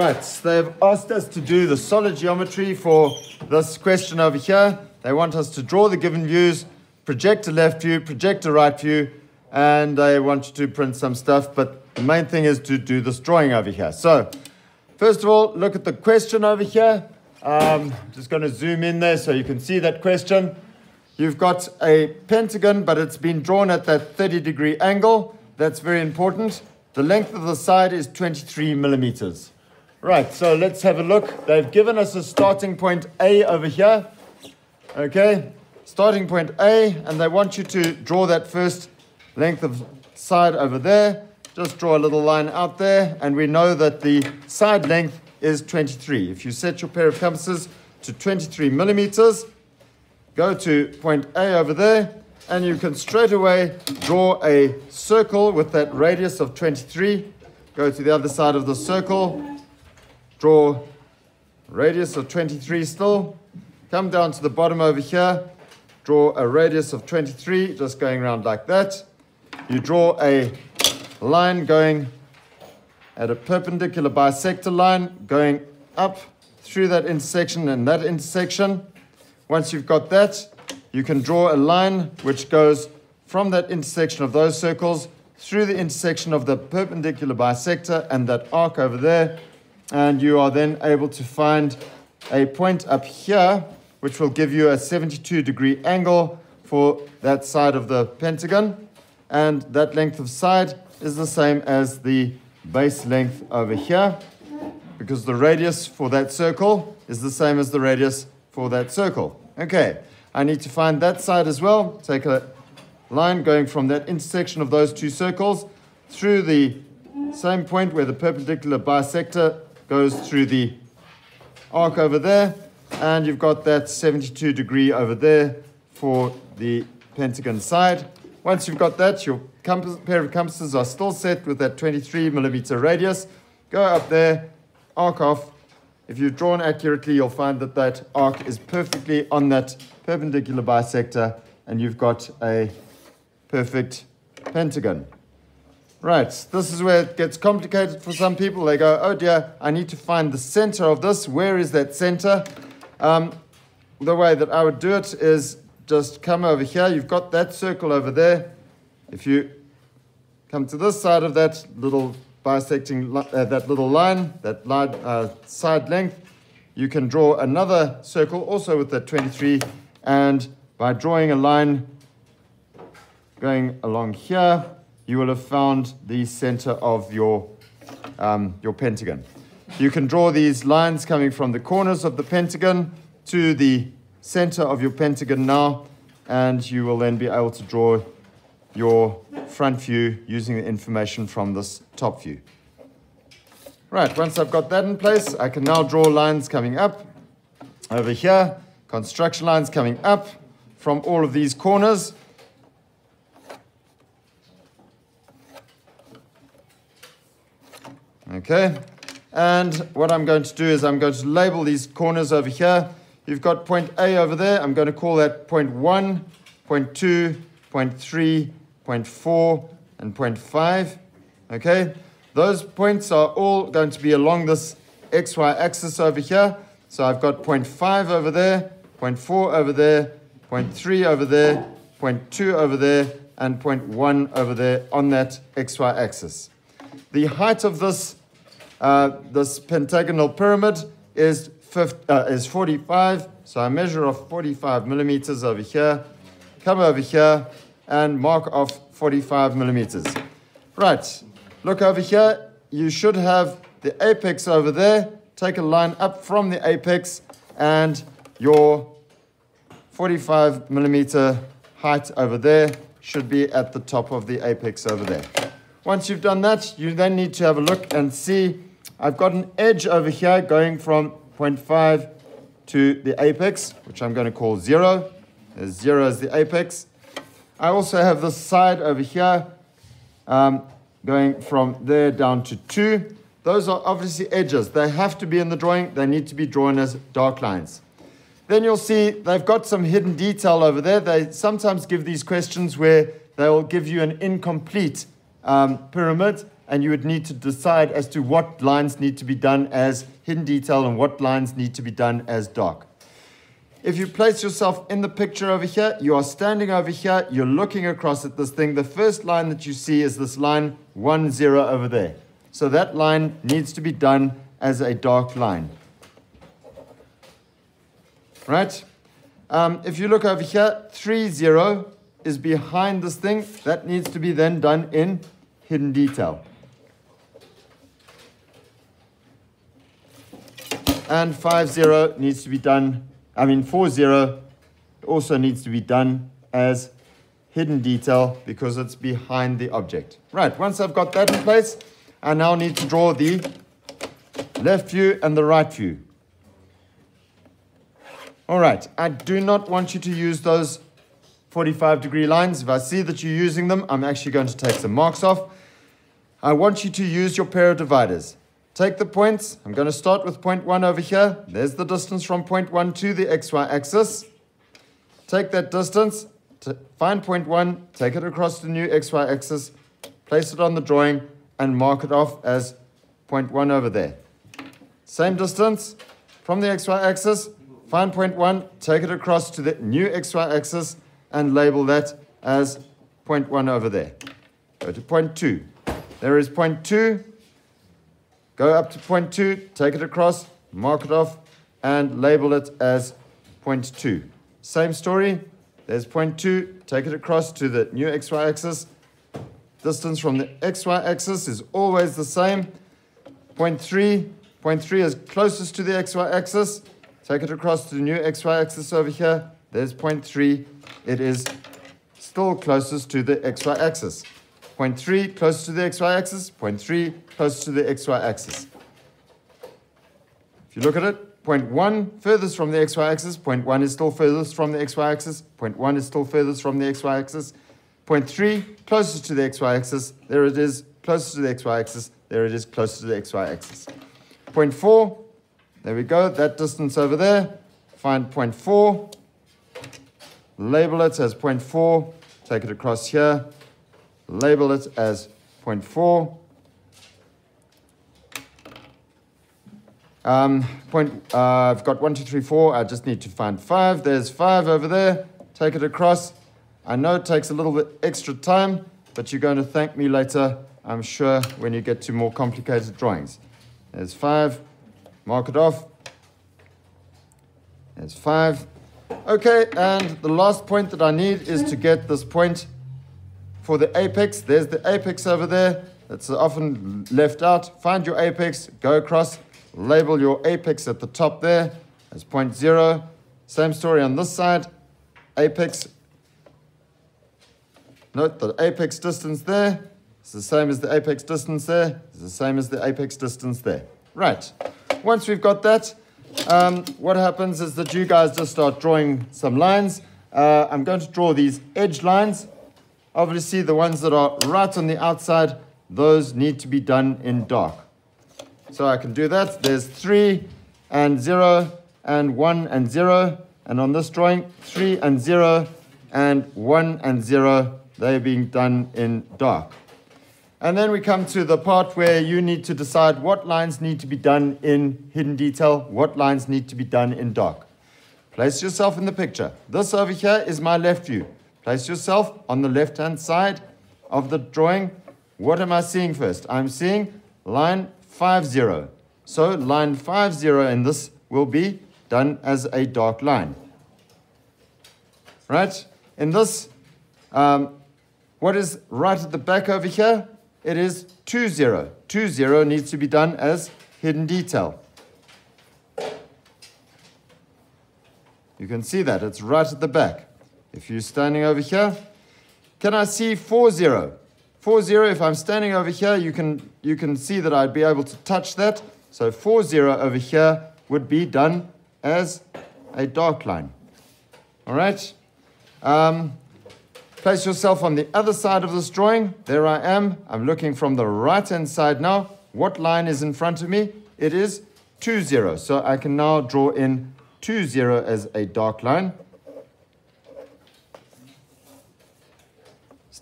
Right, they've asked us to do the solid geometry for this question over here. They want us to draw the given views, project a left view, project a right view, and they want you to print some stuff, but the main thing is to do this drawing over here. So, first of all, look at the question over here. Um, just going to zoom in there so you can see that question. You've got a pentagon, but it's been drawn at that 30 degree angle. That's very important. The length of the side is 23 millimeters. Right, so let's have a look. They've given us a starting point A over here. Okay, starting point A, and they want you to draw that first length of side over there. Just draw a little line out there, and we know that the side length is 23. If you set your pair of compasses to 23 millimeters, go to point A over there, and you can straight away draw a circle with that radius of 23. Go to the other side of the circle, draw radius of 23 still. Come down to the bottom over here, draw a radius of 23, just going around like that. You draw a line going at a perpendicular bisector line, going up through that intersection and that intersection. Once you've got that, you can draw a line which goes from that intersection of those circles through the intersection of the perpendicular bisector and that arc over there and you are then able to find a point up here which will give you a 72 degree angle for that side of the pentagon and that length of side is the same as the base length over here because the radius for that circle is the same as the radius for that circle. Okay, I need to find that side as well. Take a line going from that intersection of those two circles through the same point where the perpendicular bisector goes through the arc over there, and you've got that 72 degree over there for the pentagon side. Once you've got that, your compass, pair of compasses are still set with that 23 millimeter radius. Go up there, arc off. If you've drawn accurately, you'll find that that arc is perfectly on that perpendicular bisector, and you've got a perfect pentagon. Right, this is where it gets complicated for some people. They go, oh dear, I need to find the center of this. Where is that center? Um, the way that I would do it is just come over here. You've got that circle over there. If you come to this side of that little bisecting, uh, that little line, that line, uh, side length, you can draw another circle also with that 23. And by drawing a line going along here, you will have found the center of your, um, your pentagon. You can draw these lines coming from the corners of the pentagon to the center of your pentagon now, and you will then be able to draw your front view using the information from this top view. Right, once I've got that in place, I can now draw lines coming up over here, construction lines coming up from all of these corners. Okay, and what I'm going to do is I'm going to label these corners over here. You've got point A over there. I'm going to call that point 1, point 2, point 3, point 4, and point 5. Okay, those points are all going to be along this xy axis over here. So I've got point 5 over there, point 4 over there, point 3 over there, point 2 over there, and point 1 over there on that xy axis. The height of this uh, this pentagonal pyramid is, 50, uh, is 45, so I measure off 45 millimeters over here, come over here, and mark off 45 millimeters. Right, look over here. You should have the apex over there. Take a line up from the apex, and your 45 millimeter height over there should be at the top of the apex over there. Once you've done that, you then need to have a look and see I've got an edge over here going from 0.5 to the apex, which I'm going to call 0. There's 0 as the apex. I also have this side over here um, going from there down to 2. Those are obviously edges. They have to be in the drawing. They need to be drawn as dark lines. Then you'll see they've got some hidden detail over there. They sometimes give these questions where they will give you an incomplete um, pyramid and you would need to decide as to what lines need to be done as hidden detail and what lines need to be done as dark. If you place yourself in the picture over here, you are standing over here, you're looking across at this thing. The first line that you see is this line 1, 0 over there. So that line needs to be done as a dark line. Right? Um, if you look over here, 3, 0 is behind this thing. That needs to be then done in hidden detail. And 5, 0 needs to be done I mean 4-0 also needs to be done as hidden detail because it's behind the object. Right, once I've got that in place, I now need to draw the left view and the right view. All right, I do not want you to use those 45 degree lines. If I see that you're using them, I'm actually going to take some marks off. I want you to use your pair of dividers. Take the points. I'm going to start with point 1 over here. There's the distance from point 1 to the xy axis. Take that distance, to find point 1, take it across the new xy axis, place it on the drawing, and mark it off as point 1 over there. Same distance from the xy axis, find point 1, take it across to the new xy axis, and label that as point 1 over there. Go to point 2. There is point 2 Go up to point two, take it across, mark it off, and label it as point two. Same story. There's point two, take it across to the new xy axis. Distance from the xy axis is always the same. Point three, point three is closest to the xy axis. Take it across to the new xy axis over here. There's point three. It is still closest to the xy axis. Point 3 close to the xy axis, point 3 close to the xy axis. If you look at it, point 1 furthest from the xy axis, point 1 is still furthest from the xy axis, point 1 is still furthest from the xy axis, point 3 closest to the xy axis, there it is, closest to the xy axis, there it is, closest to the xy axis. Point 4, there we go, that distance over there, find point 4, label it as point 4, take it across here, label it as 0.4. Um, point, uh, I've got one, two, three, four. I just need to find five. There's five over there. Take it across. I know it takes a little bit extra time, but you're going to thank me later, I'm sure, when you get to more complicated drawings. There's five. Mark it off. There's five. Okay, and the last point that I need is to get this point for the apex. There's the apex over there. That's often left out. Find your apex, go across, label your apex at the top there as point zero. Same story on this side. Apex. Note the apex distance there. It's the same as the apex distance there. It's the same as the apex distance there. Right. Once we've got that, um, what happens is that you guys just start drawing some lines. Uh, I'm going to draw these edge lines. Obviously, the ones that are right on the outside, those need to be done in dark. So I can do that. There's 3 and 0 and 1 and 0. And on this drawing, 3 and 0 and 1 and 0, they're being done in dark. And then we come to the part where you need to decide what lines need to be done in hidden detail, what lines need to be done in dark. Place yourself in the picture. This over here is my left view. Place yourself on the left-hand side of the drawing. What am I seeing first? I'm seeing line 50. So line 50 in this will be done as a dark line. Right? In this, um, what is right at the back over here? It is 20. 20 needs to be done as hidden detail. You can see that, it's right at the back. If you're standing over here, can I see 4, 0? 4, 0, if I'm standing over here, you can, you can see that I'd be able to touch that. So 4, 0 over here would be done as a dark line. All right? Um, place yourself on the other side of this drawing. There I am. I'm looking from the right-hand side now. What line is in front of me? It is 2, 0. So I can now draw in 2, 0 as a dark line.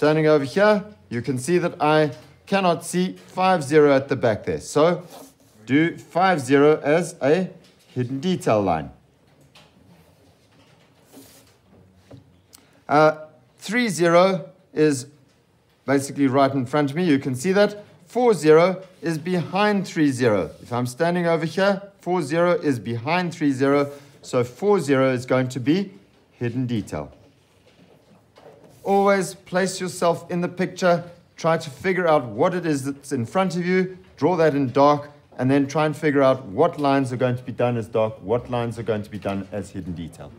Standing over here, you can see that I cannot see 5 0 at the back there. So do 5 0 as a hidden detail line. Uh, 3 0 is basically right in front of me. You can see that. 4 0 is behind 3 0. If I'm standing over here, 4 0 is behind 3 0. So 4 0 is going to be hidden detail. Always place yourself in the picture. Try to figure out what it is that's in front of you. Draw that in dark and then try and figure out what lines are going to be done as dark, what lines are going to be done as hidden detail.